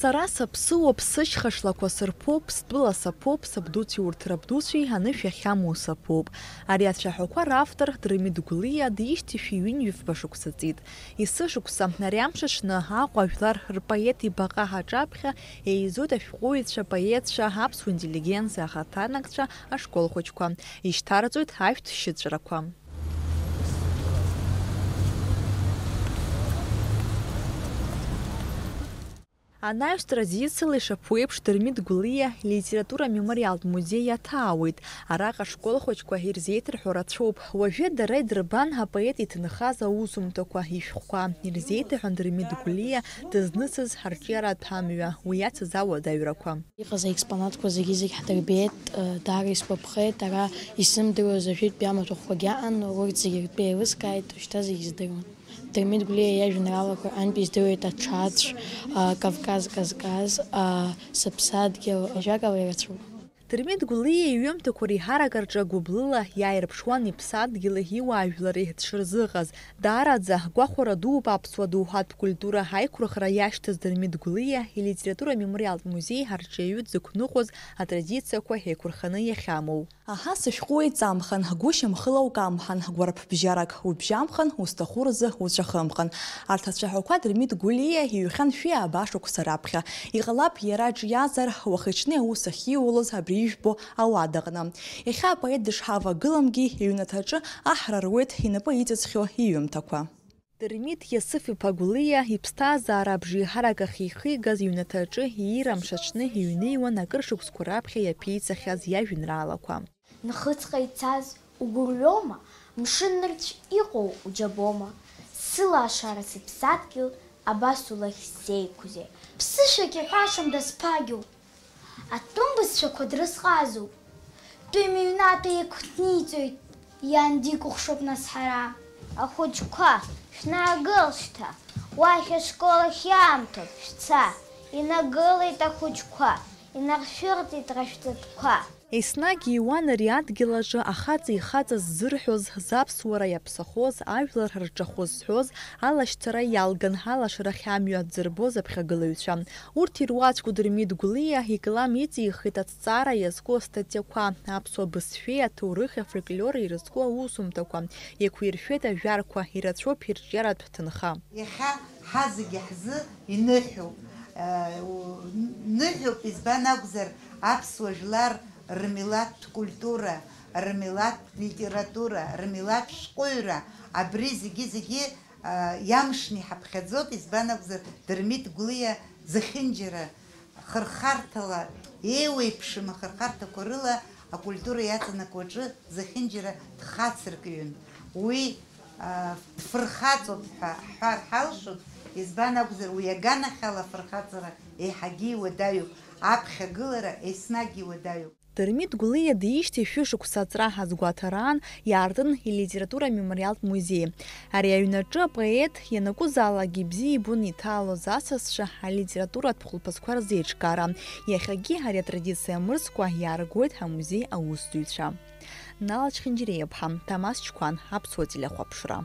Сара саԥсыуоуп, сышьха шлақәа сырԥоуп, стәыла саԥоуп, сабдуцәеи урҭ рабдуцәеи анышә иахьамоу саԥоуп. Ари ацәаҳәақәа равтор Дырмит Гәлиа дишьҭышә иҩынҩыфба шықәса ҵит. Исышықәса ари амш аҽны Аҟәа ажәлар рпоет ибаҟа ҳаҿаԥхьа еизоит ашәҟәыҩҩцәа, поетцәа, аԥсуа интеллигенциа ахаҭанакцәа, ашкол хәыҷқәа. Ишьҭарҵоит ҳажәтә шьыҵәрақәа. Анаҩс традициала ишаԥу еиԥш Дырмит Гәлиа литература мемориалтә музеи иаҭаауеит. Араҟа ашкол хәыҷқәа ирзеиҭырҳәо рацәоуп. Уажәы дара идырбан апоет иҭынхаз аусумҭақәа, ишәҟәқәа. Ирзеиҭаҳәан Дырмит Гәлиа дызнысыз ҳарҿиаратә амҩа, уи иацыз ауадаҩрақәа. Иҟаз аекспонатқәа зегьы-зегь ҳдырбеит, даара исгәаԥхеит, ара исымдыруаз ажәытәтәи амаҭәахәқәагьы аҟан, урҭ зегьы ртәы еилыскааит, шьҭа зегьы здыруан. Дырмит Гәлиа иажәеинраалақәа антәи издыруеит аҽаӡә, Кавказ казказ, сыԥсадгьыл, ажәакала ирацәоуп. Дырмит Гәлиа иҩымҭақәа реиҳарак рҿы гәыблыла иааирԥшуан иԥсадгьыли иуаажәлари дшырзыҟаз. Даараӡа гәахәара дууп аԥсуа доуҳатә культура ҳаиқәырхара иашьҭаз Дырмит Гәлиа илитература мемориалтә музеи ҳарҿиаҩы дзықәныҟәоз атрадициақәа еиқәырханы иахьамоу. Аҳа сышәҟәы еиҵамхан, ҳгәы шьамхыла укамҳан, гәарԥбжьарак убжьамхан, узҭаху рзы уцәахымхан. Арҭ ацәаҳәақәа Дырмит Гәлиа иҩхьан шәиаба шықәса раԥхьа. Иҟалап иара ҿиазар, уахиҽни аус ахьиулоз абри ижәбо ауадаҟны. Иахьа апоет дышҳавагыламгьы иҩнаҭаҿы аҳра руеит инапы иҵыҵхьо иҩымҭақәа. Дырмит Иасыф-иԥа Гәлиа иԥсҭазаара абжеиҳарак ахьихигаз иҩнаҭаҿы иирамш аҽны иҩнеиуан акыр шықәсқәа раԥхьа иаԥиҵахьаз иажәеинраалақәа. Нхыҵҟа ицаз угәырҩома, мшын нырцә иҟоу уџьабома, сылашара сыԥсадгьыл абас улахь сзеиқәузеи, ԥсышәак иҳәашам о а тумбасчик хоть рассказывал. Ты меня мивната и кутницей, яндику шоп на сара. А хоть ка, шнагыл что, ваша школа хямтов, шца, и на голый-то хоть ка, и на шерты-то Еснагь иуан ари адгьыл аҿы ахаҵа ихаҵа ззырҳәоз, заԥсуара иаԥсахоз, ажәлар рҿахәы зҳәоз, алашьцара иалган, алашарахь амҩа дзырбоз аԥхьагылаҩцәа. Урҭ ируаӡәк Дырмит Гәлиа икалам иҵихит аҭҵаара иазку астатиақәа, аԥсуа бызшәеи аҭоурыхи афольклори ирызку аусумҭақәа, еиқәиршәеит ажәарқәа, ирацәоуп ирҿиаратә ҭынха. Иахьа ҳазегьы ҳзы иныҳәоуп. Ныҳәоуп избан акәзар аԥсуа жәлар рмилаҭтә культура, рмилаҭтә литература, рмилаҭтә шәҟәыҩра абри зегьы-зегьы иамшны иҳаԥхьаӡоит, избан акәзар Дырмит Гәлиа зехьынџьара хырхарҭала еиуеиԥшым ахырхарҭақәа рыла акультура иаҵанакуа аҿы зехьынџьара дхацыркҩын. Уи дфырхаҵоуп ҳәа ҳҳәар ҳалшоит, избан акәзар уи аганахьала афырхаҵара еиҳагьы иуадаҩуп, аԥхьагылара еснагь иуадаҩуп. Дырмит Гәлиа диишьҭи шәышықәса аҵра ҳазгәаҭараан иаартын илитература мемориалтә музеи. Ари аҩнаҿы апоет ианакәызаалакгьы ибзиа ибон иҭалоз асасцәа алитературатә хәылԥазқәа рзеиҿкаара. Иахьагьы ари атрадициа мырзқәа иааргоит ҳамузеи аусзуҩцәа. Нала Чхинџьиреиԥҳа, Ҭамас Чқәан, Аԥсуа телехәаԥшра.